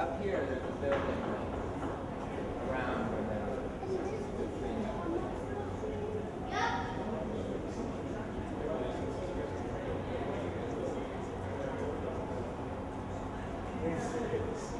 Up here, there's a building around where Yes.